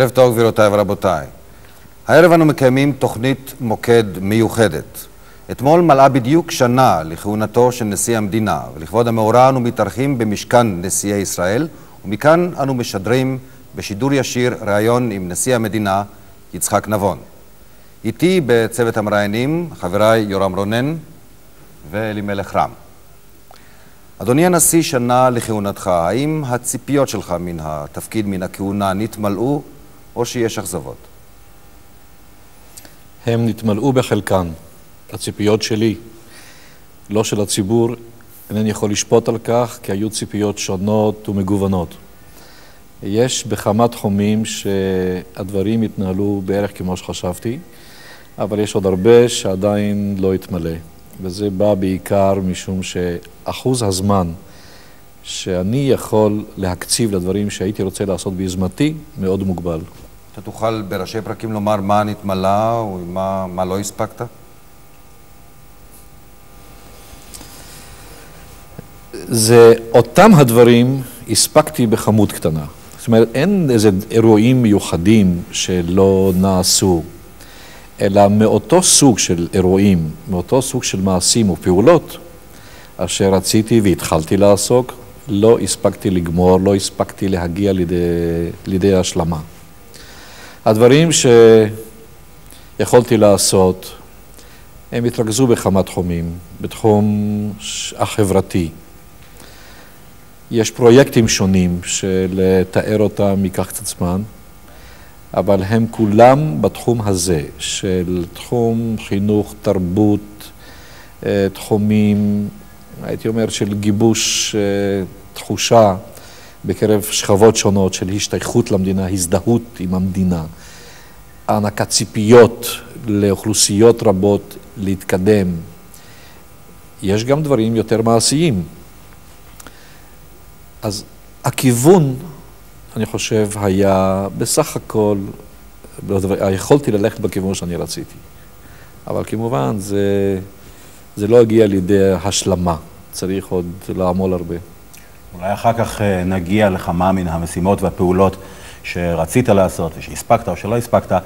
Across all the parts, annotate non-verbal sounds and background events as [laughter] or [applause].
ערב טוב גבירותיי ורבותיי. הערב אנו מקיימים תוכנית מוקד מיוחדת. אתמול מלאה בדיוק שנה לכהונתו של נשיא המדינה, ולכבוד המאורע אנו מתארחים במשכן נשיאי ישראל, ומכאן אנו משדרים בשידור ישיר ראיון עם נשיא המדינה יצחק נבון. איתי בצוות המראיינים חבריי יורם רונן ואלימלך רם. אדוני הנשיא, שנה לכהונתך, האם הציפיות שלך מן התפקיד, מן הכהונה, נתמלאו או שיש אכזבות? הם נתמלאו בחלקן. הציפיות שלי, לא של הציבור, אינני יכול לשפוט על כך, כי היו ציפיות שונות ומגוונות. יש בכמה תחומים שהדברים התנהלו בערך כמו שחשבתי, אבל יש עוד הרבה שעדיין לא התמלא. וזה בא בעיקר משום שאחוז הזמן שאני יכול להקציב לדברים שהייתי רוצה לעשות ביוזמתי מאוד מוגבל. אתה תוכל בראשי פרקים לומר מה נתמלא או מה, מה לא הספקת? זה אותם הדברים הספקתי בכמות קטנה. זאת אומרת, אין איזה אירועים מיוחדים שלא נעשו, אלא מאותו סוג של אירועים, מאותו סוג של מעשים ופעולות, אשר רציתי והתחלתי לעסוק, לא הספקתי לגמור, לא הספקתי להגיע לידי, לידי השלמה. הדברים שיכולתי לעשות, הם התרכזו בכמה תחומים, בתחום החברתי. יש פרויקטים שונים שלתאר אותם ייקח קצת זמן, אבל הם כולם בתחום הזה של תחום חינוך, תרבות, אה, תחומים, הייתי אומר, של גיבוש אה, תחושה בקרב שכבות שונות של השתייכות למדינה, הזדהות עם המדינה, הענקת ציפיות לאוכלוסיות רבות להתקדם. יש גם דברים יותר מעשיים. אז הכיוון, אני חושב, היה בסך הכל, יכולתי ללכת בכיוון שאני רציתי. אבל כמובן, זה, זה לא הגיע לידי השלמה, צריך עוד לעמול הרבה. אולי אחר כך אה, נגיע לכמה מן המשימות והפעולות שרצית לעשות ושהספקת או שלא הספקת,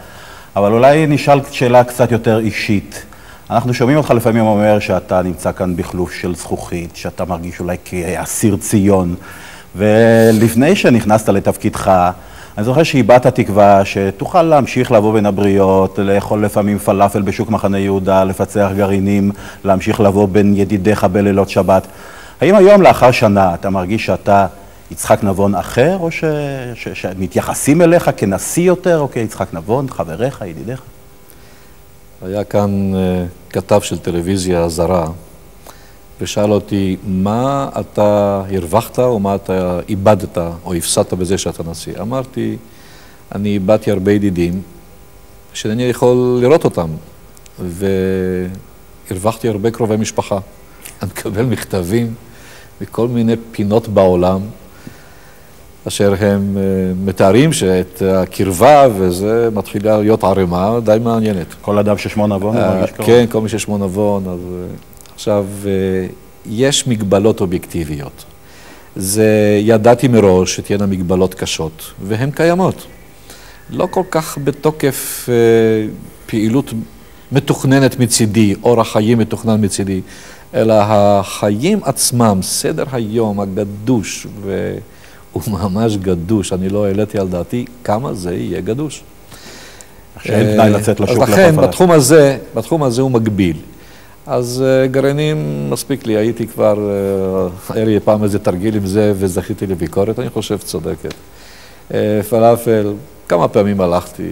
אבל אולי נשאל שאלה קצת יותר אישית. אנחנו שומעים אותך לפעמים אומר שאתה נמצא כאן בכלוף של זכוכית, שאתה מרגיש אולי כאסיר ציון, ולפני שנכנסת לתפקידך, אני זוכר שהבעת תקווה שתוכל להמשיך לבוא בין הבריות, לאכול לפעמים פלאפל בשוק מחנה יהודה, לפצח גרעינים, להמשיך לבוא בין ידידיך בלילות שבת. האם היום, לאחר שנה, אתה מרגיש שאתה יצחק נבון אחר, או. שמתייחסים אליך כנשיא יותר, או כיצחק נבון, חבריך, ידידיך? היה כאן uh, כתב של טלוויזיה זרה, ושאל אותי, מה אתה הרווחת או מה אתה איבדת או הפסדת בזה שאתה נשיא? אמרתי, אני איבדתי הרבה ידידים שאינני יכול לראות אותם, והרווחתי הרבה קרובי משפחה. אני מקבל מכתבים מכל מיני פינות בעולם, אשר הם אה, מתארים שאת הקרבה וזה מתחילה להיות ערימה די מעניינת. כל אדם ששמו נבון הוא מרגיש קרוב. כן, כל מי ששמו נבון, אז... אה, עכשיו, אה, יש מגבלות אובייקטיביות. זה, ידעתי מראש שתהיינה מגבלות קשות, והן קיימות. לא כל כך בתוקף פעילות מתוכננת מצידי, אורח חיים מתוכנן מצידי, אלא החיים עצמם, סדר היום הגדוש, והוא ממש גדוש, אני לא העליתי על דעתי כמה זה יהיה גדוש. שאין תנאי לצאת לשוק לחפש. לכן, בתחום הזה, בתחום הזה הוא מגביל. אז uh, גרעינים, מספיק לי, הייתי כבר, uh, היה לי פעם איזה תרגיל עם זה וזכיתי לביקורת, אני חושב צודקת. פלאפל, כמה פעמים הלכתי,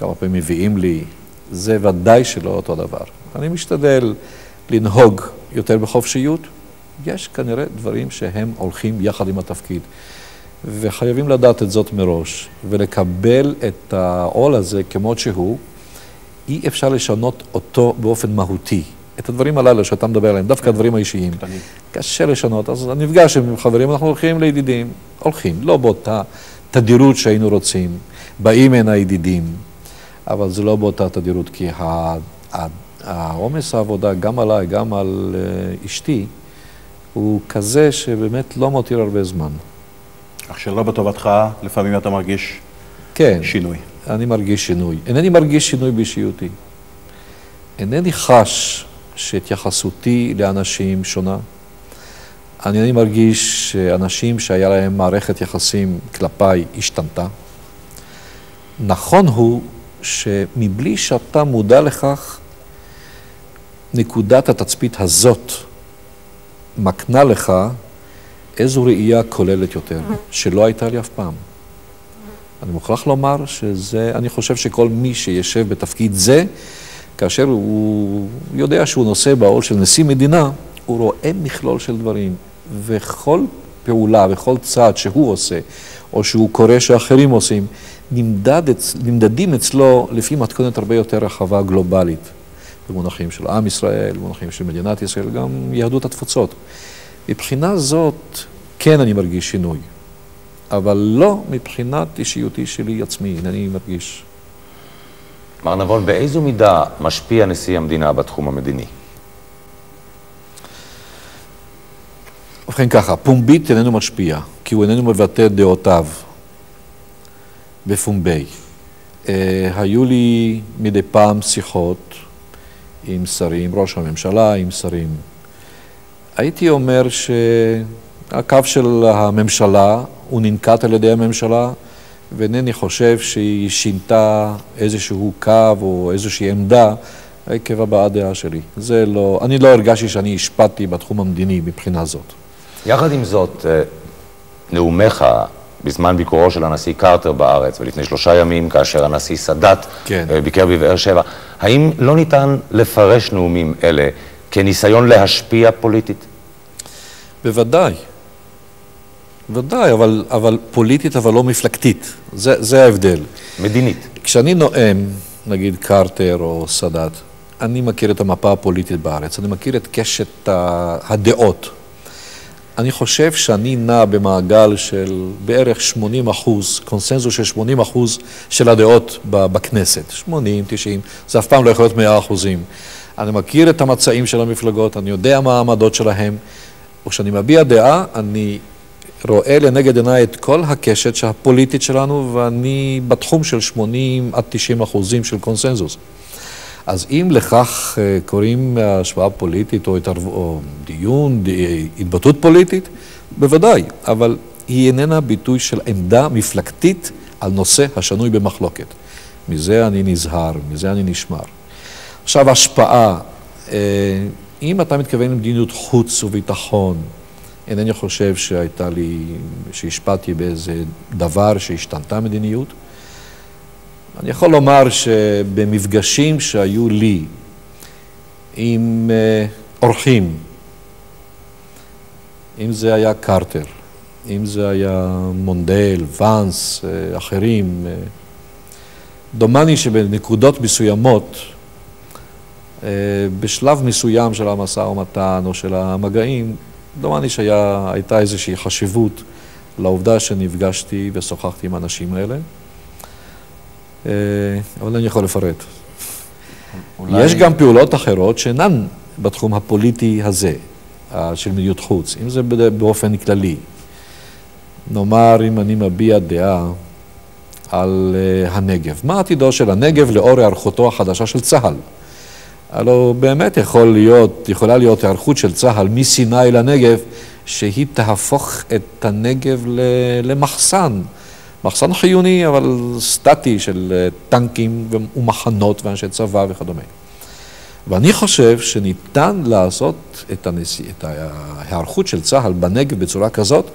כמה פעמים מביאים לי, זה ודאי שלא אותו דבר. אני משתדל לנהוג יותר בחופשיות, יש כנראה דברים שהם הולכים יחד עם התפקיד. וחייבים לדעת את זאת מראש, ולקבל את העול הזה כמות שהוא. אי אפשר לשנות אותו באופן מהותי. את הדברים הללו שאתה מדבר עליהם, דווקא הדברים האישיים. קשה לשנות. אז נפגש עם חברים, אנחנו הולכים לידידים. הולכים, לא באותה תדירות שהיינו רוצים. באים הנה הידידים, אבל זה לא באותה תדירות, כי העומס העבודה, גם עליי, גם על uh, אשתי, הוא כזה שבאמת לא מותיר הרבה זמן. כך שלא בטובתך, לפעמים אתה מרגיש כן. שינוי. אני מרגיש שינוי. אינני מרגיש שינוי באישיותי. אינני חש שהתייחסותי לאנשים שונה. אני אינני מרגיש שאנשים שהיה להם מערכת יחסים כלפיי השתנתה. נכון הוא שמבלי שאתה מודע לכך, נקודת התצפית הזאת מקנה לך איזו ראייה כוללת יותר, שלא הייתה לי אף פעם. אני מוכרח לומר שזה, אני חושב שכל מי שישב בתפקיד זה, כאשר הוא יודע שהוא נושא בעול של נשיא מדינה, הוא רואה מכלול של דברים, וכל פעולה וכל צעד שהוא עושה, או שהוא קורא שאחרים עושים, נמדד, נמדדים אצלו לפי מתכונת הרבה יותר רחבה גלובלית, במונחים של עם ישראל, במונחים של מדינת ישראל, גם יהדות התפוצות. מבחינה זאת, כן אני מרגיש שינוי, אבל לא מבחינת אישיותי שלי עצמי, אינני מרגיש. מר נבון, באיזו מידה משפיע נשיא המדינה בתחום המדיני? ובכן ככה, פומבית איננו משפיע, כי הוא איננו מבטא את דעותיו בפומבי. Uh, היו לי מדי פעם שיחות עם שרים, ראש הממשלה, עם שרים. הייתי אומר שהקו של הממשלה הוא ננקט על ידי הממשלה, ואינני חושב שהיא שינתה איזשהו קו או איזושהי עמדה עקב הבעת דעה שלי. זה לא, אני לא הרגשתי שאני השפעתי בתחום המדיני מבחינה זאת. יחד עם זאת, אה, נאומיך בזמן ביקורו של הנשיא קרטר בארץ, ולפני שלושה ימים, כאשר הנשיא סאדאת כן. אה, ביקר בבאר שבע, האם לא ניתן לפרש נאומים אלה כניסיון להשפיע פוליטית? בוודאי. בוודאי, אבל, אבל פוליטית, אבל לא מפלגתית. זה, זה ההבדל. מדינית. כשאני נואם, נגיד קרטר או סאדאת, אני מכיר את המפה הפוליטית בארץ, אני מכיר את קשת הדעות. אני חושב שאני נע במעגל של בערך 80 אחוז, קונסנזוס של 80 אחוז של הדעות בכנסת. 80, 90, זה אף פעם לא יכול להיות 100 אחוזים. אני מכיר את המצעים של המפלגות, אני יודע מה העמדות שלהם, וכשאני מביע דעה, אני רואה לנגד עיניי את כל הקשת הפוליטית שלנו, ואני בתחום של 80 עד 90 אחוזים של קונסנזוס. אז אם לכך אה, קוראים השפעה פוליטית או, התערב... או דיון, התבטאות פוליטית, בוודאי, אבל היא איננה ביטוי של עמדה מפלגתית על נושא השנוי במחלוקת. מזה אני נזהר, מזה אני נשמר. עכשיו, השפעה, אה, אם אתה מתכוון למדיניות חוץ וביטחון, אינני חושב שהייתה לי, שהשפעתי באיזה דבר שהשתנתה מדיניות. אני יכול לומר שבמפגשים שהיו לי עם אה, אורחים, אם זה היה קרטר, אם זה היה מונדל, ואנס, אה, אחרים, אה, דומני שבנקודות מסוימות, בשלב מסוים של המשא ומתן או של המגעים, דומני שהייתה איזושהי חשיבות לעובדה שנפגשתי ושוחחתי עם האנשים האלה. אה, אבל אני יכול לפרט. אולי... יש גם פעולות אחרות שאינן בתחום הפוליטי הזה, של מדיניות חוץ, אם זה באופן כללי. נאמר, אם אני מביע דעה על אה, הנגב, מה עתידו של הנגב לאור היערכותו החדשה של צה"ל? הלוא באמת יכול להיות, יכולה להיות היערכות של צה"ל מסיני לנגב, שהיא תהפוך את הנגב למחסן. מחסן חיוני, אבל סטטי של אה, טנקים ומחנות ואנשי צבא וכדומה. ואני חושב שניתן לעשות את, הנס... את ההיערכות של צה"ל בנגב בצורה כזאת,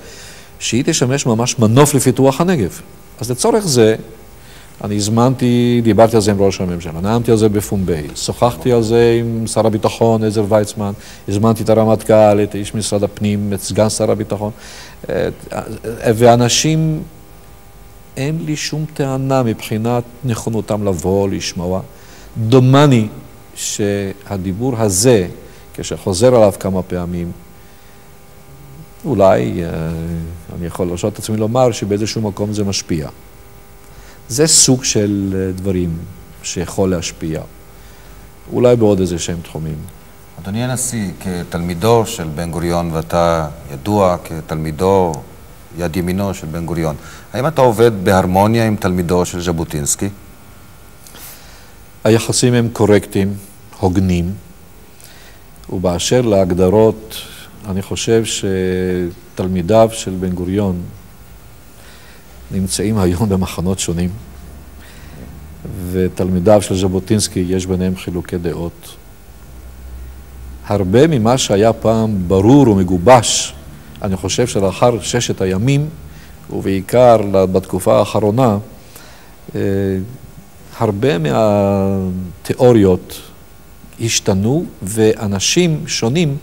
שהיא תשמש ממש מנוף לפיתוח הנגב. אז לצורך זה, אני הזמנתי, דיברתי על זה עם ראש הממשלה, נאמתי על זה בפומבי, שוחחתי על זה עם שר הביטחון, עזר ויצמן, הזמנתי את הרמטכ"ל, את איש משרד הפנים, את סגן שר הביטחון, ואנשים אין לי שום טענה מבחינת נכונותם לבוא, לשמוע. דומני שהדיבור הזה, כשחוזר עליו כמה פעמים, אולי אה, אני יכול להרשות את עצמי לומר שבאיזשהו מקום זה משפיע. זה סוג של אה, דברים שיכול להשפיע, אולי בעוד איזה שהם תחומים. אדוני הנשיא, כתלמידו של בן גוריון, ואתה ידוע כתלמידו יד ימינו של בן גוריון. האם אתה עובד בהרמוניה עם תלמידו של ז'בוטינסקי? היחסים הם קורקטים, הוגנים, ובאשר להגדרות, אני חושב שתלמידיו של בן גוריון נמצאים היום במחנות שונים, ותלמידיו של ז'בוטינסקי יש ביניהם חילוקי דעות. הרבה ממה שהיה פעם ברור ומגובש, אני חושב שלאחר ששת הימים, ובעיקר בתקופה האחרונה, אה, הרבה מהתיאוריות השתנו, ואנשים שונים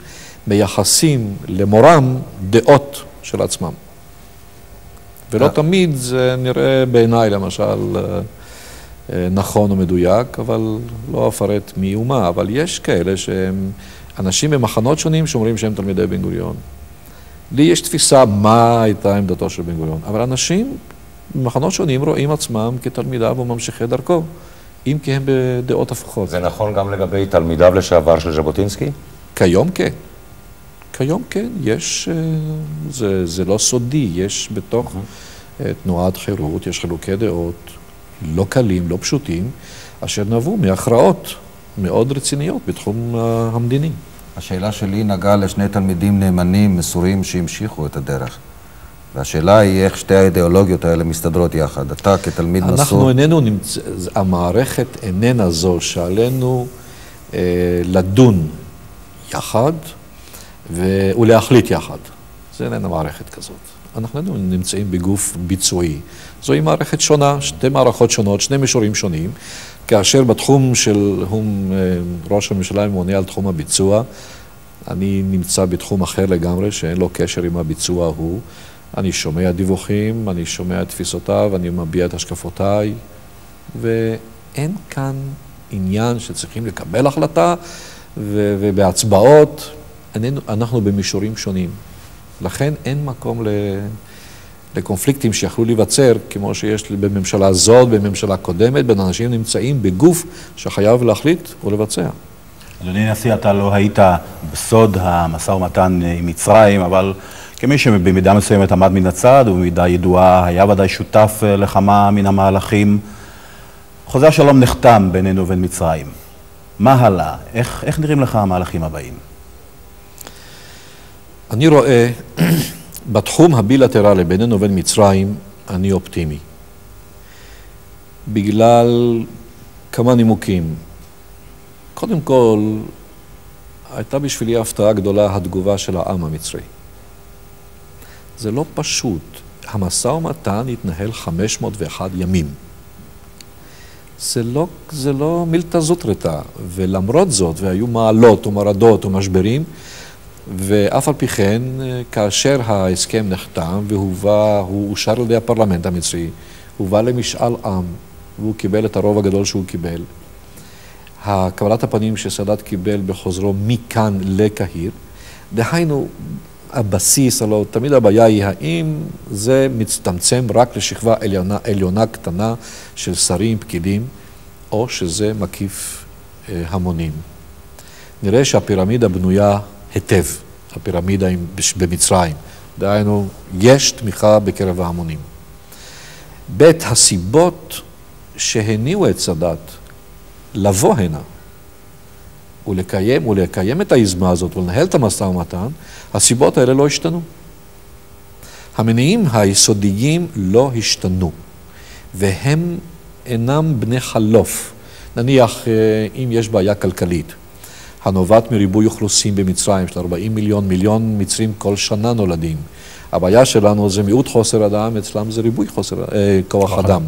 מייחסים למורם דעות של עצמם. ולא תמיד זה נראה בעיניי, למשל, אה, אה, נכון או מדויק, אבל לא אפרט מי ומה, אבל יש כאלה שהם אנשים במחנות שונים שאומרים שהם תלמידי בן גוריון. לי יש תפיסה מה הייתה עמדתו של בן גוריון, אבל אנשים במחנות שונים רואים עצמם כתלמידיו וממשיכי דרכו, אם כי הם בדעות הפוכות. זה נכון גם לגבי תלמידיו לשעבר של ז'בוטינסקי? כיום כן. כיום כן, יש, אה, זה, זה לא סודי, יש בתוך אה, תנועת חירות, יש חילוקי דעות לא קלים, לא פשוטים, אשר נבעו מהכרעות מאוד רציניות בתחום אה, המדיני. השאלה שלי נגעה לשני תלמידים נאמנים, מסורים, שהמשיכו את הדרך. והשאלה היא איך שתי האידיאולוגיות האלה מסתדרות יחד. אתה כתלמיד מסור... אנחנו איננו נמצא... המערכת איננה זו שעלינו אה, לדון יחד ו... ולהחליט יחד. זה איננה מערכת כזאת. אנחנו איננו נמצאים בגוף ביצועי. זוהי מערכת שונה, שתי מערכות שונות, שני מישורים שונים. כאשר בתחום של הום, אה, ראש הממשלה ממונה על תחום הביצוע, אני נמצא בתחום אחר לגמרי, שאין לו קשר עם הביצוע ההוא. אני שומע דיווחים, אני שומע את תפיסותיו, אני מביע את השקפותיי, ואין כאן עניין שצריכים לקבל החלטה, ובהצבעות, אנחנו במישורים שונים. לכן אין מקום ל... לקונפליקטים שיכלו להיווצר, כמו שיש בממשלה זאת, בממשלה קודמת, בין אנשים נמצאים בגוף שחייב להחליט ולבצע. אדוני הנשיא, אתה לא היית בסוד המשא ומתן עם מצרים, אבל כמי שבמידה מסוימת עמד מן הצד, ובמידה ידועה היה ודאי שותף אה, לכמה מן המהלכים. חוזה השלום נחתם בינינו ובין מצרים. מה הלאה? איך, איך נראים לך המהלכים הבאים? אני רואה בתחום הבילטרלי בינינו ובין מצרים, אני אופטימי. בגלל כמה נימוקים. קודם כל, הייתה בשבילי הפתעה גדולה התגובה של העם המצרי. זה לא פשוט. המשא ומתן התנהל 501 ימים. זה לא, זה לא מילתא זוטרתא, ולמרות זאת, והיו מעלות ומרדות ומשברים, ואף על פי כן, כאשר ההסכם נחתם והובא, הוא אושר על ידי הפרלמנט המצרי, הובא למשאל עם, והוא קיבל את הרוב הגדול שהוא קיבל. הקבלת הפנים שסאדאת קיבל בחוזרו מכאן לקהיר, דהיינו, הבסיס, הלוא תמיד הבעיה היא האם זה מצטמצם רק לשכבה עליונה, עליונה קטנה של שרים, פקידים, או שזה מקיף אה, המונים. נראה שהפירמידה בנויה היטב, הפירמידה במצרים. דהיינו, יש תמיכה בקרב ההמונים. ב', הסיבות שהניעו את סאדאת לבוא הנה ולקיים, ולקיים את היזמה הזאת ולנהל את המשא ומתן, הסיבות האלה לא השתנו. המניעים היסודיים לא השתנו, והם אינם בני חלוף. נניח, אה, אם יש בעיה כלכלית, הנובעת מריבוי אוכלוסין במצרים, של 40 מיליון, מיליון מצרים כל שנה נולדים. הבעיה שלנו זה מיעוט חוסר אדם, אצלם זה ריבוי חוסר, אה, כוח אדם.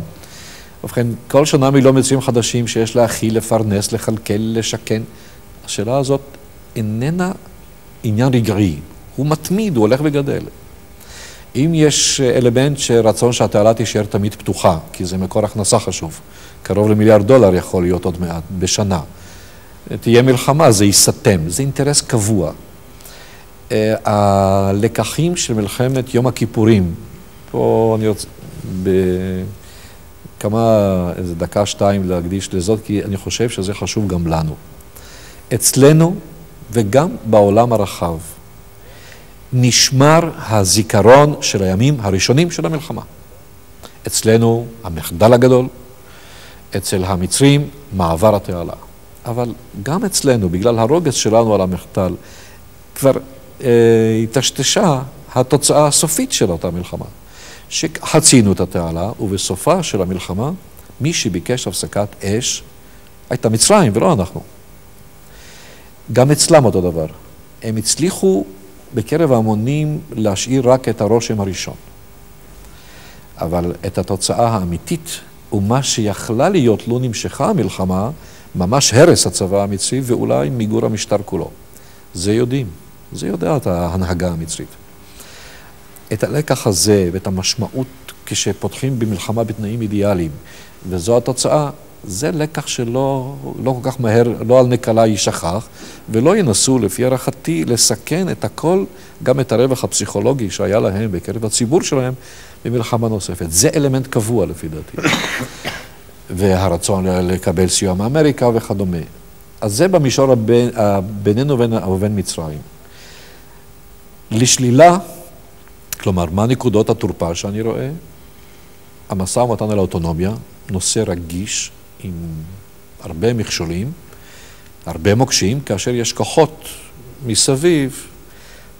ובכן, כל שנה מיליון מצרים חדשים שיש להכיל, לפרנס, לכלכל, לשכן. השאלה הזאת איננה עניין רגעי, הוא מתמיד, הוא הולך וגדל. אם יש אלמנט שרצון שהתעלה תישאר תמיד פתוחה, כי זה מקור הכנסה חשוב, קרוב למיליארד דולר יכול להיות עוד מעט, בשנה. תהיה מלחמה, זה ייסתם, זה אינטרס קבוע. אה, הלקחים של מלחמת יום הכיפורים, פה אני רוצה בכמה, איזה דקה, שתיים להקדיש לזאת, כי אני חושב שזה חשוב גם לנו. אצלנו וגם בעולם הרחב, נשמר הזיכרון של הימים הראשונים של המלחמה. אצלנו המחדל הגדול, אצל המצרים מעבר התעלה. אבל גם אצלנו, בגלל הרוגז שלנו על המחדל, כבר אה, התשתשה התוצאה הסופית של אותה מלחמה. שחצינו את התעלה, ובסופה של המלחמה, מי שביקש הפסקת אש הייתה מצרים ולא אנחנו. גם אצלם אותו דבר. הם הצליחו בקרב ההמונים להשאיר רק את הרושם הראשון. אבל את התוצאה האמיתית, ומה שיכלה להיות לא נמשכה המלחמה, ממש הרס הצבא המצרי ואולי מיגור המשטר כולו. זה יודעים, זה יודעת ההנהגה המצרית. את הלקח הזה ואת המשמעות כשפותחים במלחמה בתנאים אידיאליים, וזו התוצאה, זה לקח שלא לא כל כך מהר, לא על נקלה יישכח, ולא ינסו, לפי הערכתי, לסכן את הכל, גם את הרווח הפסיכולוגי שהיה להם בקרב הציבור שלהם, במלחמה נוספת. זה אלמנט קבוע לפי דעתי. והרצון לקבל סיוע מאמריקה וכדומה. אז זה במישור הבין, בינינו ובין, ובין מצרים. לשלילה, כלומר, מה נקודות התורפה שאני רואה? המשא ומתן על האוטונומיה, נושא רגיש עם הרבה מכשולים, הרבה מוקשים, כאשר יש כוחות מסביב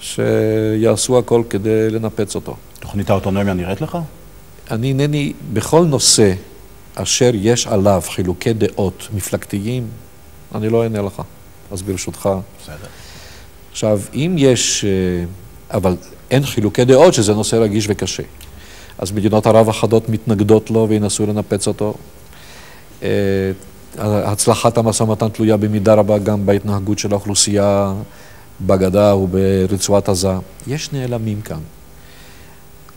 שיעשו הכל כדי לנפץ אותו. תוכנית האוטונומיה נראית לך? אני אינני, בכל נושא אשר יש עליו חילוקי דעות מפלגתיים, אני לא אענה לך. אז ברשותך. בסדר. עכשיו, אם יש, אה, אבל אין חילוקי דעות, שזה נושא רגיש וקשה. אז מדינות ערב אחדות מתנגדות לו וינסו לנפץ אותו. אה, הצלחת המשא ומתן תלויה במידה רבה גם בהתנהגות של האוכלוסייה בגדה וברצועת עזה. יש נעלמים כאן.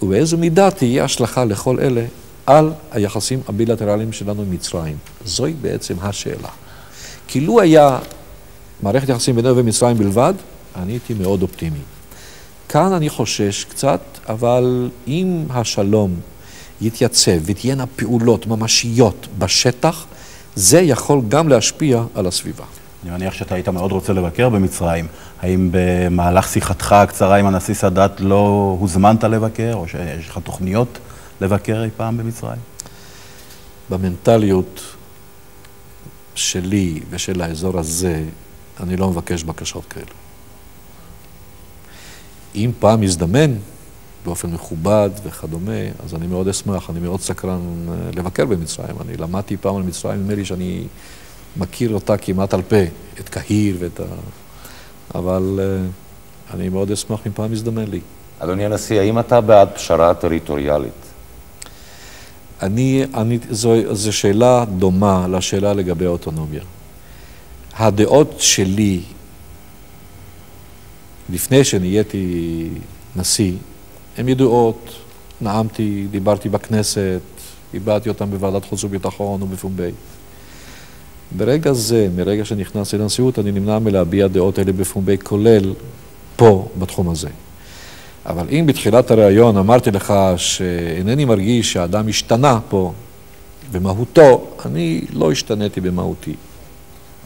ובאיזו מידה תהיה השלכה לכל אלה על היחסים הבילטרליים שלנו עם מצרים? זוהי בעצם השאלה. כי לו היה מערכת יחסים בינינו ומצרים בלבד, אני הייתי מאוד אופטימי. כאן אני חושש קצת, אבל אם השלום יתייצב ותהיינה פעולות ממשיות בשטח, זה יכול גם להשפיע על הסביבה. אני מניח שאתה היית מאוד רוצה לבקר במצרים. האם במהלך שיחתך הקצרה עם הנשיא סאדאת לא הוזמנת לבקר, או שיש לך תוכניות לבקר אי פעם במצרים? במנטליות שלי ושל האזור הזה, אני לא מבקש בקשות כאלה. אם פעם יזדמן באופן מכובד וכדומה, אז אני מאוד אשמח, אני מאוד סקרן אה, לבקר במצרים. אני למדתי פעם על מצרים, נדמה לי שאני מכיר אותה כמעט על פה, את קהיר ואת ה... אבל uh, אני מאוד אשמח אם פעם יזדמן לי. אדוני הנשיא, האם אתה בעד פשרה טריטוריאלית? אני, אני, זו, זו שאלה דומה לשאלה לגבי האוטונומיה. הדעות שלי, לפני שנהייתי נשיא, הן ידועות. נאמתי, דיברתי בכנסת, הבעתי אותן בוועדת חוץ וביטחון ובפומבי. ברגע זה, מרגע שנכנסתי לנשיאות, אני נמנע מלהביע דעות אלה בפומבי, כולל פה, בתחום הזה. אבל אם בתחילת הריאיון אמרתי לך שאינני מרגיש שהאדם השתנה פה במהותו, אני לא השתניתי במהותי.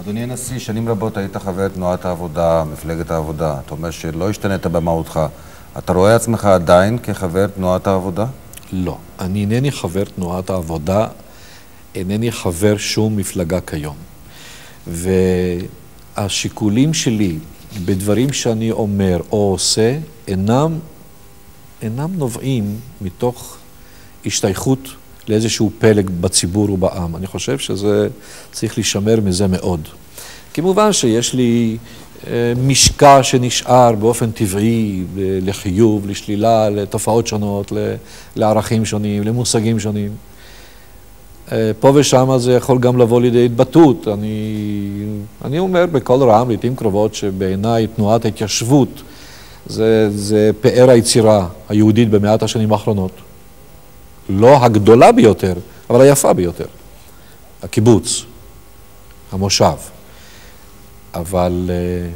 אדוני הנשיא, שנים רבות היית חבר תנועת העבודה, מפלגת העבודה. אתה אומר שלא השתנית במהותך. אתה רואה עצמך עדיין כחבר תנועת העבודה? לא. אני אינני חבר תנועת העבודה, אינני חבר שום מפלגה כיום. והשיקולים שלי בדברים שאני אומר או עושה אינם, אינם נובעים מתוך השתייכות לאיזשהו פלג בציבור ובעם. אני חושב שזה צריך להישמר מזה מאוד. כמובן שיש לי אה, משקע שנשאר באופן טבעי לחיוב, לשלילה, לתופעות שונות, לערכים שונים, למושגים שונים. אה, פה ושם זה יכול גם לבוא לידי התבטאות. אני, אני אומר בקול רם, לעיתים קרובות, שבעיניי תנועת ההתיישבות זה, זה פאר היצירה היהודית במאת השנים האחרונות. לא הגדולה ביותר, אבל היפה ביותר. הקיבוץ, המושב. אבל אה,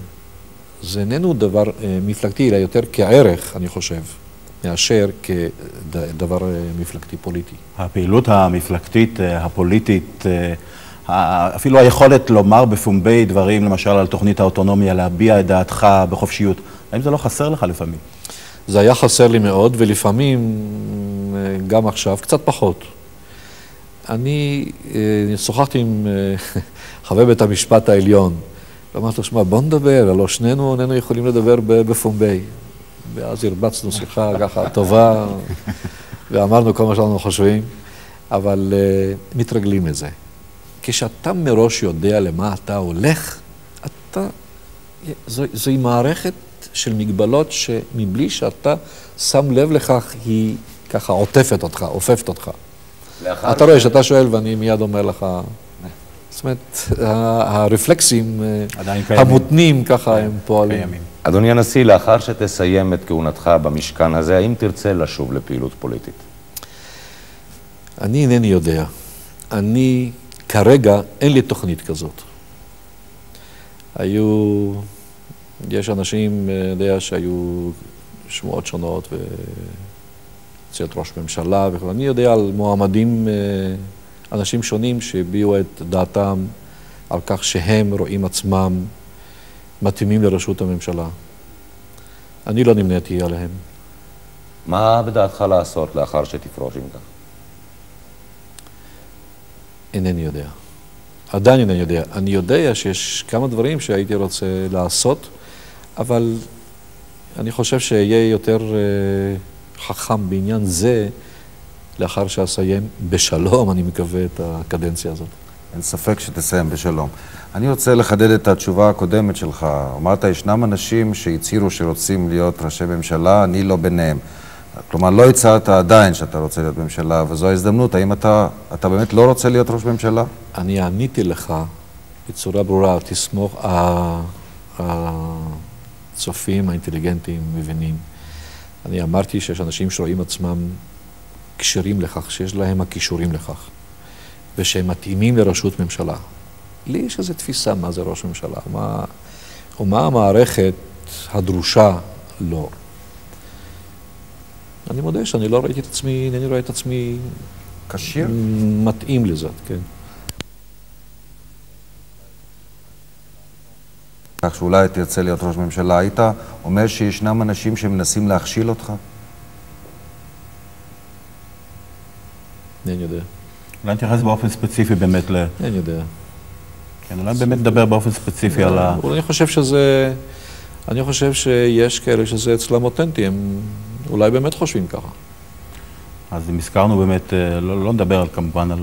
זה איננו דבר אה, מפלגתי, אלא יותר כערך, אני חושב, מאשר כדבר אה, מפלגתי פוליטי. הפעילות המפלגתית, הפוליטית, אפילו היכולת לומר בפומבי דברים, למשל על תוכנית האוטונומיה, להביע את דעתך בחופשיות, האם זה לא חסר לך לפעמים? זה היה חסר לי מאוד, ולפעמים, אה, גם עכשיו, קצת פחות. אני אה, שוחחתי עם אה, [laughs] חבר בית המשפט העליון, ואמרתי לו, שמע, בוא נדבר, הלוא שנינו איננו יכולים לדבר בפומבי. ואז הרבצנו שיחה [laughs] ככה טובה, ואמרנו כל מה שאנחנו חושבים, אבל uh, מתרגלים לזה. כשאתה מראש יודע למה אתה הולך, אתה, זו, זוהי מערכת של מגבלות שמבלי שאתה שם לב לכך, היא ככה עוטפת אותך, עופפת אותך. אתה רואה שאתה שואל ואני מיד אומר לך, זאת אומרת, הרפלקסים המותנים ככה הם פועלים. אדוני הנשיא, לאחר שתסיים את כהונתך במשכן הזה, האם תרצה לשוב לפעילות פוליטית? אני אינני יודע. אני, כרגע, אין לי תוכנית כזאת. היו, יש אנשים, אני יודע, שהיו שמועות שונות, ויציאת ראש ממשלה וכו'. אני יודע על מועמדים, אה, אנשים שונים שהביעו את דעתם על כך שהם רואים עצמם מתאימים לראשות הממשלה. אני לא נמניתי עליהם. מה בדעתך לעשות לאחר שתפרוש עם כך? אינני יודע. עדיין אינני יודע. אני יודע שיש כמה דברים שהייתי רוצה לעשות, אבל אני חושב שאהיה יותר uh, חכם בעניין זה לאחר שאסיים בשלום, אני מקווה, את הקדנציה הזאת. אין ספק שתסיים בשלום. אני רוצה לחדד את התשובה הקודמת שלך. אמרת, ישנם אנשים שהצהירו שרוצים להיות ראשי ממשלה, אני לא ביניהם. כלומר, לא הצהרת עדיין שאתה רוצה להיות ממשלה, וזו ההזדמנות. האם אתה, אתה באמת לא רוצה להיות ראש ממשלה? אני עניתי לך בצורה ברורה, תסמוך, הצופים האינטליגנטים מבינים. אני אמרתי שיש אנשים שרואים עצמם כשירים לכך, שיש להם הכישורים לכך, ושהם מתאימים לראשות ממשלה. לי יש איזו תפיסה מה זה ראש ממשלה, מה, ומה המערכת הדרושה לו. אני מודה שאני לא ראיתי את עצמי, אינני רואה את עצמי... כשיר? מתאים לזה, כן. כך שאולי תרצה להיות ראש ממשלה, היית אומר שישנם אנשים שמנסים להכשיל אותך? אינני יודע. אולי נתייחס באופן ספציפי באמת ל... אינני יודע. כן, אולי באמת נדבר באופן ספציפי על ה... אני חושב שזה... אני חושב שיש כאלה שזה אצלם אותנטי, הם אולי באמת חושבים ככה. אז אם הזכרנו באמת, אה, לא, לא נדבר על, כמובן על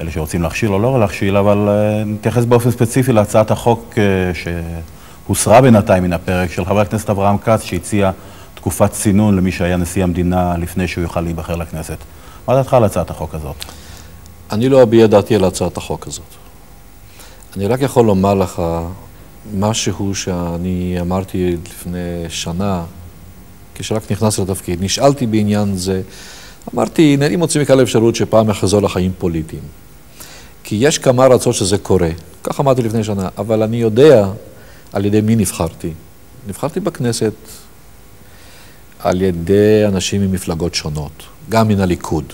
אלה שרוצים להכשיל או לא להכשיל, אבל uh, נתייחס באופן ספציפי להצעת החוק uh, שהוסרה בינתיים מן הפרק של חבר הכנסת אברהם כץ, שהציע תקופת צינון למי שהיה נשיא המדינה לפני שהוא יוכל להיבחר לכנסת. מה דעתך על הצעת החוק הזאת? אני לא אביע דעתי על הצעת החוק הזאת. אני רק יכול לומר לך משהו שאני אמרתי לפני שנה, כשרק נכנסתי לתפקיד. נשאלתי בעניין זה, אמרתי, אינני מוציא מכאן אפשרות שפעם יחזור לחיים פוליטיים. כי יש כמה ארצות שזה קורה, כך אמרתי לפני שנה, אבל אני יודע על ידי מי נבחרתי. נבחרתי בכנסת על ידי אנשים ממפלגות שונות, גם מן הליכוד.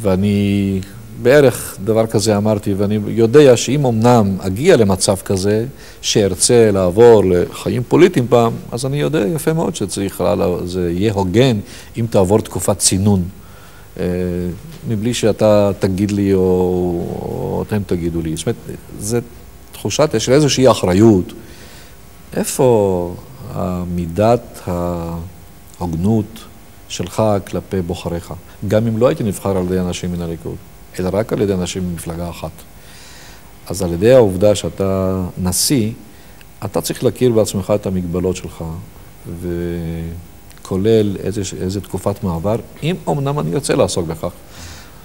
ואני בערך דבר כזה אמרתי, ואני יודע שאם אמנם אגיע למצב כזה, שארצה לעבור לחיים פוליטיים פעם, אז אני יודע יפה מאוד שצריך, זה יהיה הוגן אם תעבור תקופת צינון, אה, מבלי שאתה תגיד לי או, או אתם תגידו לי. זאת אומרת, זו תחושת, יש איזושהי אחריות. איפה מידת ההוגנות שלך כלפי בוחריך? גם אם לא הייתי נבחר על ידי אנשים מן הליכוד. אלא רק על ידי אנשים ממפלגה אחת. אז על ידי העובדה שאתה נשיא, אתה צריך להכיר בעצמך את המגבלות שלך, וכולל איזה, איזה תקופת מעבר, אם אמנם אני רוצה לעסוק בכך.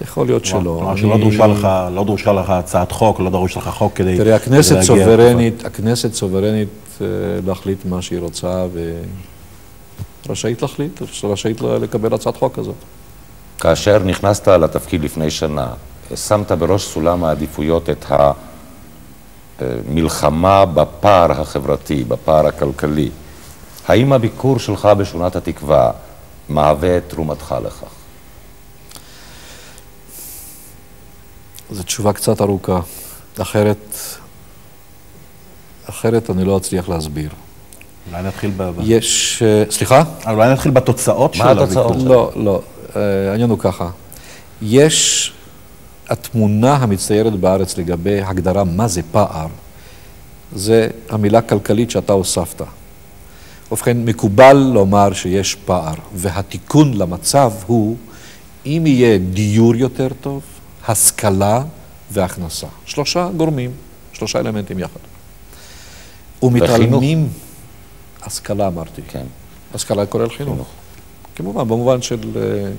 יכול להיות שלא. כלומר שלא אני... דרושה לך, לא דרושה לך הצעת חוק, לא דרוש לך חוק כדי... תראה, הכנסת סוברנית, הכנסת סוברנית אה, להחליט מה שהיא רוצה, ורשאית להחליט, רשאית לקבל הצעת חוק כזאת. כאשר נכנסת לתפקיד לפני שנה, שמת בראש סולם העדיפויות את המלחמה בפער החברתי, בפער הכלכלי. האם הביקור שלך בשכונת התקווה מהווה את תרומתך לכך? זו תשובה קצת ארוכה, אחרת, אחרת אני לא אצליח להסביר. אולי נתחיל ב... יש, אה, סליחה? אולי נתחיל בתוצאות של מה התוצאות? הוויכוח. לא, לא. אה, העניין הוא ככה. יש התמונה המצטיירת בארץ לגבי הגדרה מה זה פער, זה המילה כלכלית שאתה הוספת. ובכן, מקובל לומר שיש פער, והתיקון למצב הוא אם יהיה דיור יותר טוב, השכלה והכנסה. שלושה גורמים, שלושה אלמנטים יחד. ומתעלמים, השכלה אמרתי. כן. השכלה כולל חינוך. כמובן, במובן של... אה,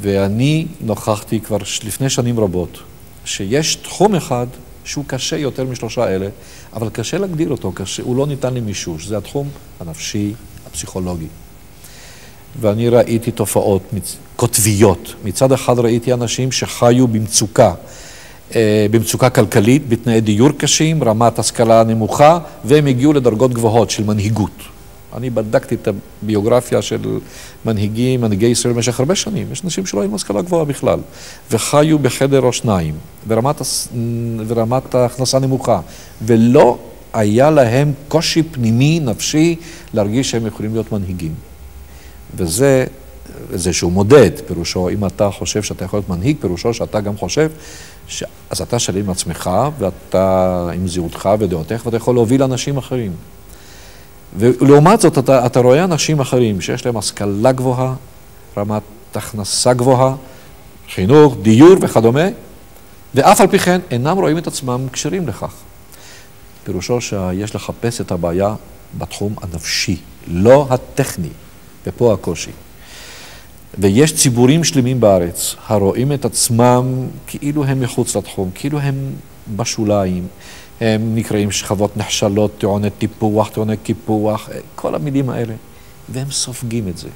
ואני נוכחתי כבר לפני שנים רבות, שיש תחום אחד שהוא קשה יותר משלושה אלה, אבל קשה להגדיר אותו, קשה, הוא לא ניתן למישוש, זה התחום הנפשי, הפסיכולוגי. ואני ראיתי תופעות. קוטביות. מצד אחד ראיתי אנשים שחיו במצוקה, אה, במצוקה כלכלית, בתנאי דיור קשים, רמת השכלה נמוכה, והם הגיעו לדרגות גבוהות של מנהיגות. אני בדקתי את הביוגרפיה של מנהיגים, מנהיגי ישראל במשך הרבה שנים. יש אנשים שלא היו השכלה גבוהה בכלל, וחיו בחדר או שניים, ורמת, ורמת ההכנסה נמוכה, ולא היה להם קושי פנימי, נפשי, להרגיש שהם יכולים להיות מנהיגים. וזה איזשהו מודד, פירושו, אם אתה חושב שאתה יכול להיות מנהיג, פירושו שאתה גם חושב, ש... אז אתה שלם עם עצמך, ואתה עם זהותך ודעותיך, ואתה יכול להוביל אנשים אחרים. ולעומת זאת, אתה, אתה רואה אנשים אחרים שיש להם השכלה גבוהה, רמת הכנסה גבוהה, חינוך, דיור וכדומה, ואף על פי כן אינם רואים את עצמם כשרים לכך. פירושו שיש לחפש את הבעיה בתחום הנפשי, לא הטכני, ופה הקושי. ויש ציבורים שלמים בארץ הרואים את עצמם כאילו הם מחוץ לתחום, כאילו הם בשוליים. הם נקראים שכבות נחשלות, טעוני טיפוח, טעוני קיפוח, כל המילים האלה. והם סופגים את זה.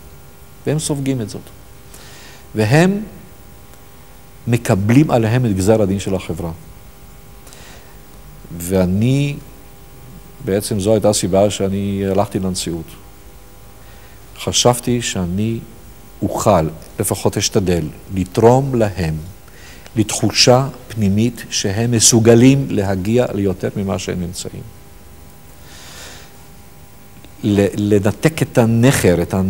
והם סופגים את זאת. והם מקבלים עליהם את גזר הדין של החברה. ואני, בעצם זו הייתה הסיבה שאני הלכתי לנשיאות. חשבתי שאני אוכל, לפחות אשתדל, לתרום להם לתחושה פנימית שהם מסוגלים להגיע ליותר ממה שהם נמצאים. לנתק את הנכר, את, ה-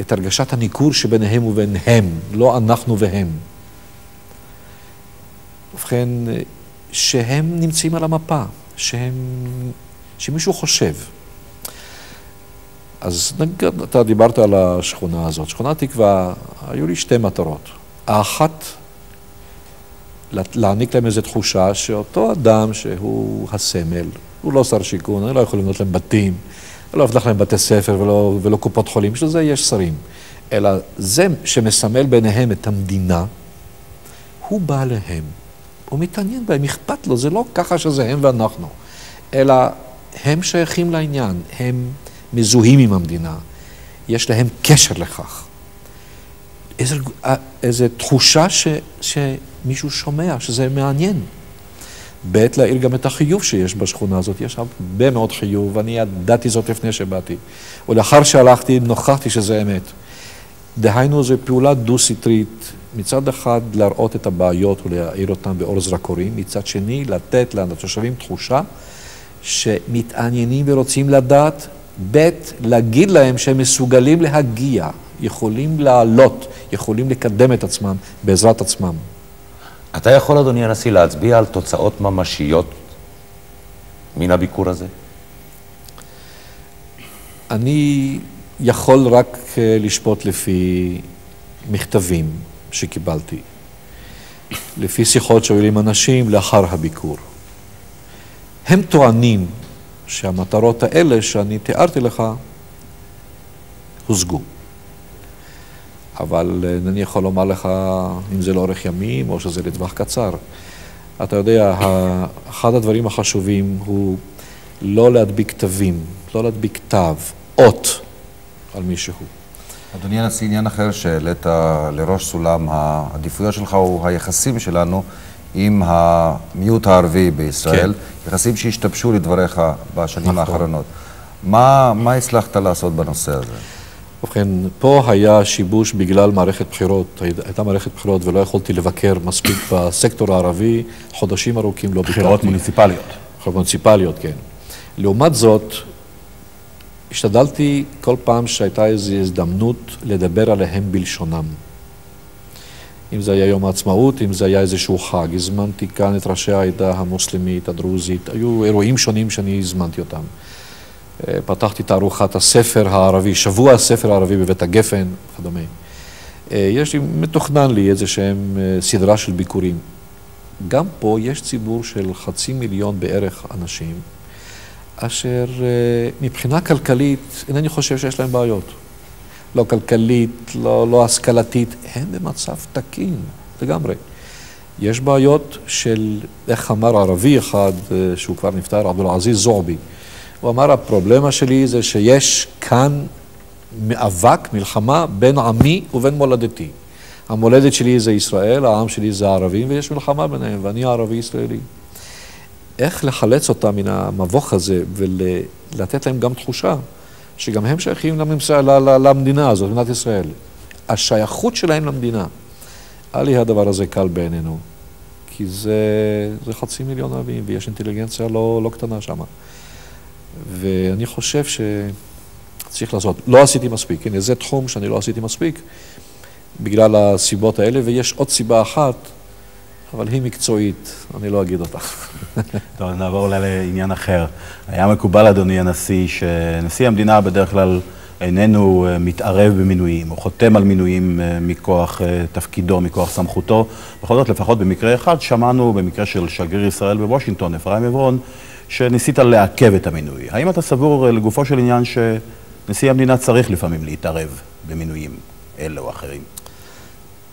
את הרגשת הניכור שביניהם וביניהם, לא אנחנו והם. ובכן, שהם נמצאים על המפה, שהם, שמישהו חושב. אז נגיד, אתה דיברת על השכונה הזאת. שכונת תקווה, היו לי שתי מטרות. האחת, לה- להעניק להם איזו תחושה שאותו אדם שהוא הסמל, הוא לא שר שיכון, אני לא יכול לבנות להם בתים, לא אבטח להם בתי ספר ולא, ולא קופות חולים, בשביל זה יש שרים. אלא זה שמסמל ביניהם את המדינה, הוא בא אליהם, הוא מתעניין בהם, אכפת לו, זה לא ככה שזה הם ואנחנו, אלא הם שייכים לעניין, הם מזוהים עם המדינה, יש להם קשר לכך. איזו, איזו תחושה ש, שמישהו שומע, שזה מעניין. ב', להעיר גם את החיוב שיש בשכונה הזאת. יש הרבה מאוד חיוב, ואני ידעתי זאת לפני שבאתי. ולאחר שהלכתי, נוכחתי שזה אמת. דהיינו, זו פעולה דו-סטרית. מצד אחד, להראות את הבעיות ולהעיר אותן באור זרקורים, מצד שני, לתת לתושבים תחושה שמתעניינים ורוצים לדעת, ב', להגיד להם שהם מסוגלים להגיע, יכולים לעלות, יכולים לקדם את עצמם בעזרת עצמם. אתה יכול, אדוני הנשיא, להצביע על תוצאות ממשיות מן הביקור הזה? אני יכול רק אה, לשפוט לפי מכתבים שקיבלתי, לפי שיחות שהיו לי עם אנשים לאחר הביקור. הם טוענים שהמטרות האלה שאני תיארתי לך הושגו. אבל אה, אני יכול לומר לך אם זה לאורך ימים או שזה לטווח קצר. אתה יודע, אחד הדברים החשובים הוא לא להדביק תווים, לא להדביק תו, אות על מישהו. אדוני הנשיא, עניין אחר שהעלית לראש סולם העדיפויות שלך הוא היחסים שלנו עם המיעוט הערבי בישראל, כן. יחסים שהשתבשו לדבריך בשנים נכון. האחרונות. מה, מה הצלחת לעשות בנושא הזה? ובכן, פה היה שיבוש בגלל מערכת בחירות. הייתה מערכת בחירות ולא יכולתי לבקר מספיק בסקטור הערבי, חודשים ארוכים לא ביקרתי. בחירות מוניציפליות. בחירות מוניציפליות, כן. לעומת זאת, השתדלתי כל פעם שהייתה איזו הזדמנות לדבר עליהם בלשונם. אם זה היה יום העצמאות, אם זה היה איזשהו חג. הזמנתי כאן את ראשי העדה המוסלמית, הדרוזית, היו אירועים שונים שאני הזמנתי אותם. אה, פתחתי תערוכת הספר הערבי, שבוע הספר הערבי בבית הגפן וכדומה. אה, יש לי, מתוכנן לי איזה שהם אה, סדרה של ביקורים. גם פה יש ציבור של חצי מיליון בערך אנשים, אשר מבחינה כלכלית אינני חושב שיש להם בעיות. לא כלכלית, לא, לא השכלתית, הם במצב תקין לגמרי. יש בעיות של, איך אמר ערבי אחד, שהוא כבר נפטר, עבדול עזיז זועבי, הוא אמר, הפרובלמה שלי זה שיש כאן מאבק, מלחמה, בין עמי ובין מולדתי. המולדת שלי זה ישראל, העם שלי זה הערבים, ויש מלחמה ביניהם, ואני ערבי-ישראלי. איך לחלץ אותם מן המבוך הזה ולתת להם גם תחושה שגם הם שייכים לממסע, למדינה הזאת, מדינת ישראל. השייכות שלהם למדינה. היה לי הדבר הזה קל בעינינו, כי זה, זה חצי מיליון ערבים ויש אינטליגנציה לא, לא קטנה שם. ואני חושב שצריך לעשות. לא עשיתי מספיק, הנה זה תחום שאני לא עשיתי מספיק בגלל הסיבות האלה, ויש עוד סיבה אחת, אבל היא מקצועית, אני לא אגיד אותה. [laughs] טוב, נעבור אולי לעניין אחר. היה מקובל, אדוני הנשיא, שנשיא המדינה בדרך כלל איננו אה, מתערב במינויים, או חותם על מינויים אה, מכוח אה, תפקידו, מכוח סמכותו. בכל זאת, לפחות במקרה אחד, שמענו במקרה של שגריר ישראל בוושינגטון, אפרים עברון, שניסית לעכב את המינוי. האם אתה סבור לגופו של עניין שנשיא המדינה צריך לפעמים להתערב במינויים אלה או אחרים?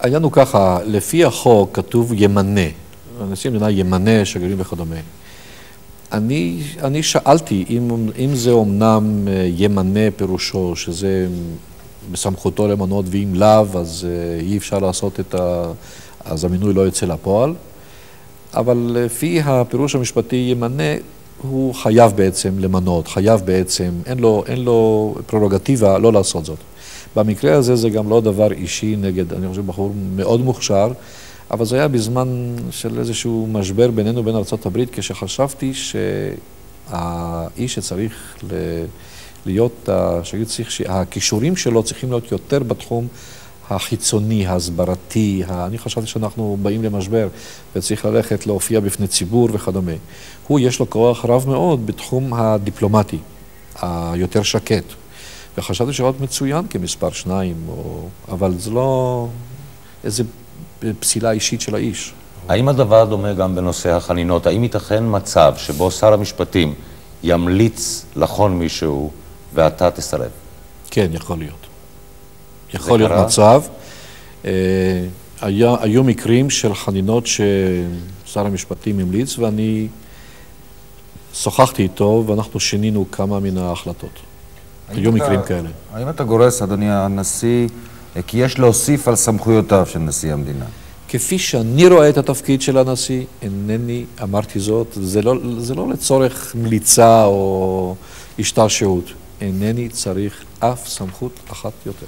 העניין הוא ככה, לפי החוק כתוב ימנה. נשיא המדינה ימנה שגרירים וכדומה. אני, אני שאלתי אם, אם זה אומנם אה, ימנה פירושו שזה בסמכותו למנות ואם לאו אז אה, אי אפשר לעשות את ה... אז המינוי לא יוצא לפועל. אבל לפי הפירוש המשפטי ימנה, הוא חייב בעצם למנות, חייב בעצם, אין לו, אין לו פררוגטיבה לא לעשות זאת. במקרה הזה זה גם לא דבר אישי נגד, אני חושב, בחור מאוד מוכשר, אבל זה היה בזמן של איזשהו משבר בינינו, בין ארה"ב, כשחשבתי שהאיש שצריך ל... להיות, שגיד, צריך, שהכישורים שלו צריכים להיות יותר בתחום החיצוני, ההסברתי, אני חשבתי שאנחנו באים למשבר וצריך ללכת להופיע בפני ציבור וכדומה. הוא, יש לו כוח רב מאוד בתחום הדיפלומטי, היותר שקט. וחשבתי שעוד מצוין כמספר שניים, או... אבל זה לא איזה פסילה אישית של האיש. האם הדבר דומה גם בנושא החנינות? האם ייתכן מצב שבו שר המשפטים ימליץ לחון מישהו ואתה תסרב? כן, יכול להיות. יכול להיות קרה? מצב. אה, היה, היו מקרים של חנינות ששר המשפטים המליץ, ואני שוחחתי איתו, ואנחנו שינינו כמה מן ההחלטות. היו מקרים כאלה. האם אתה גורס, אדוני הנשיא, כי יש להוסיף על סמכויותיו של נשיא המדינה? כפי שאני רואה את התפקיד של הנשיא, אינני אמרתי זאת, זה לא, זה לא לצורך מליצה או השתעשעות. אינני צריך אף סמכות אחת יותר.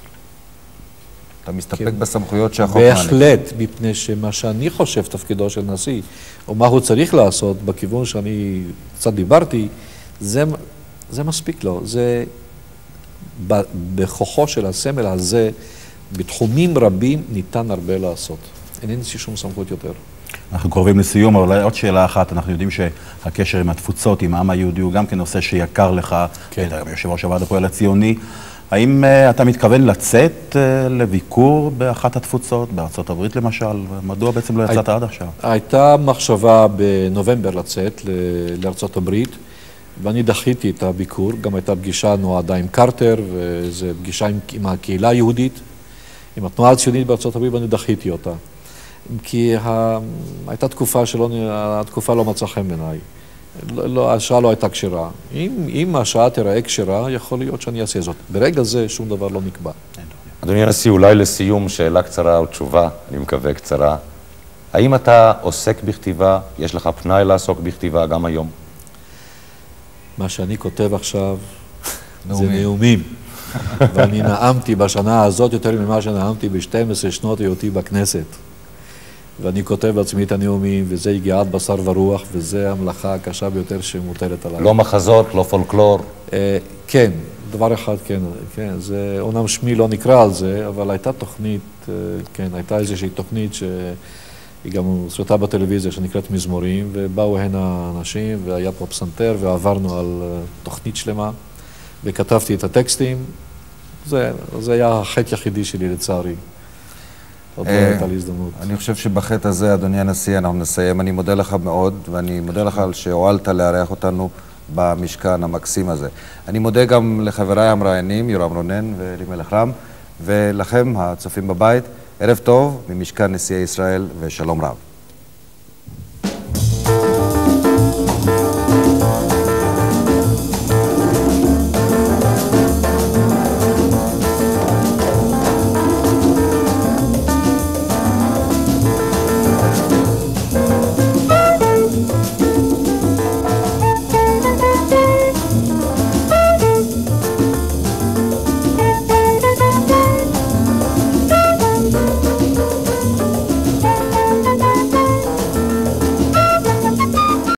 אתה מסתפק כן. בסמכויות שהחוק מעניק. בהחלט, מפני שמה שאני חושב תפקידו של נשיא, או מה הוא צריך לעשות בכיוון שאני קצת דיברתי, זה, זה מספיק לו. זה בכוחו של הסמל הזה, בתחומים רבים ניתן הרבה לעשות. אין לי שום סמכות יותר. אנחנו קרובים לסיום, אבל עוד שאלה אחת, אנחנו יודעים שהקשר עם התפוצות, עם העם היהודי, הוא גם כן נושא שיקר לך, כן. אתה גם יושב ראש הוועד הפועל הציוני. האם uh, אתה מתכוון לצאת uh, לביקור באחת התפוצות, בארצות הברית למשל? מדוע בעצם לא יצאת הי... עד עכשיו? הייתה מחשבה בנובמבר לצאת לארצות הברית, ואני דחיתי את הביקור. גם הייתה פגישה נועדה עם קרטר, וזו פגישה עם, עם הקהילה היהודית, עם התנועה הציונית בארצות הברית, ואני דחיתי אותה. כי ה... הייתה תקופה שלא, התקופה לא מצאה חן בעיניי. לא, לא, השעה לא הייתה כשרה. אם, אם השעה תיראה כשרה, יכול להיות שאני אעשה זאת. ברגע זה שום דבר לא נקבע. אדוני הנשיא, אולי לסיום שאלה קצרה או תשובה, אני מקווה קצרה. האם אתה עוסק בכתיבה? יש לך פנאי לעסוק בכתיבה גם היום? מה שאני כותב עכשיו זה נאומים. [laughs] ואני נאמתי בשנה הזאת יותר ממה שנאמתי ב-12 שנות היותי בכנסת. ואני כותב בעצמי את הנאומים, וזה יגיעת בשר ורוח, וזו המלאכה הקשה ביותר שמוטלת עליי. לא מחזות, לא פולקלור. אה, כן, דבר אחד, כן, כן, זה, אומנם שמי לא נקרא על זה, אבל הייתה תוכנית, אה, כן, הייתה איזושהי תוכנית שהיא גם הוסרטה בטלוויזיה, שנקראת מזמורים, ובאו הנה אנשים, והיה פה פסנתר, ועברנו על אה, תוכנית שלמה, וכתבתי את הטקסטים. זה, זה היה החטא היחידי שלי, לצערי. עוד לא אה, הייתה לי הזדמנות. אני חושב שבחטא הזה, אדוני הנשיא, אנחנו נסיים. אני מודה לך מאוד, ואני מודה לך על שהואלת לארח אותנו במשכן המקסים הזה. אני מודה גם לחבריי המראיינים, יורם רונן ואלימלך רם, ולכם, הצופים בבית, ערב טוב ממשכן נשיאי ישראל ושלום רב.